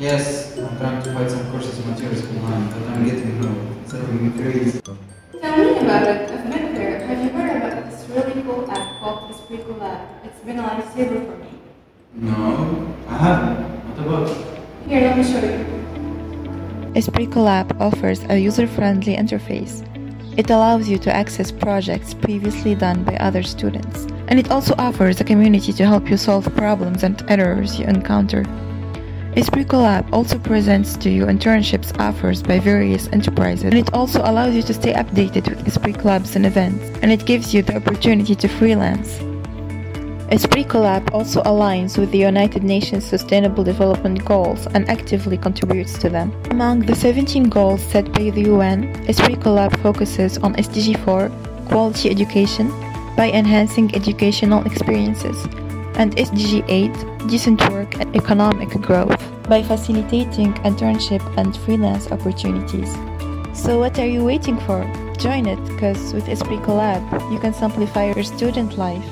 Yes, I'm trying to find some courses materials online, but I'm getting no. Serving me crazy. Tell me about it. I've never heard. Have you heard about this really cool app called this Prequel cool app? It's been a lifesaver for me. No, I haven't. What about it? Here, let me show you. Esprit Collab offers a user-friendly interface. It allows you to access projects previously done by other students, and it also offers a community to help you solve problems and errors you encounter. Esprit Collab also presents to you internships offers by various enterprises, and it also allows you to stay updated with Esprit clubs and events, and it gives you the opportunity to freelance. Esprit Collab also aligns with the United Nations Sustainable Development Goals and actively contributes to them. Among the 17 goals set by the UN, Esprit Collab focuses on SDG 4, quality education, by enhancing educational experiences, and SDG 8, decent work and economic growth, by facilitating internship and freelance opportunities. So what are you waiting for? Join it, because with Esprit Collab, you can simplify your student life.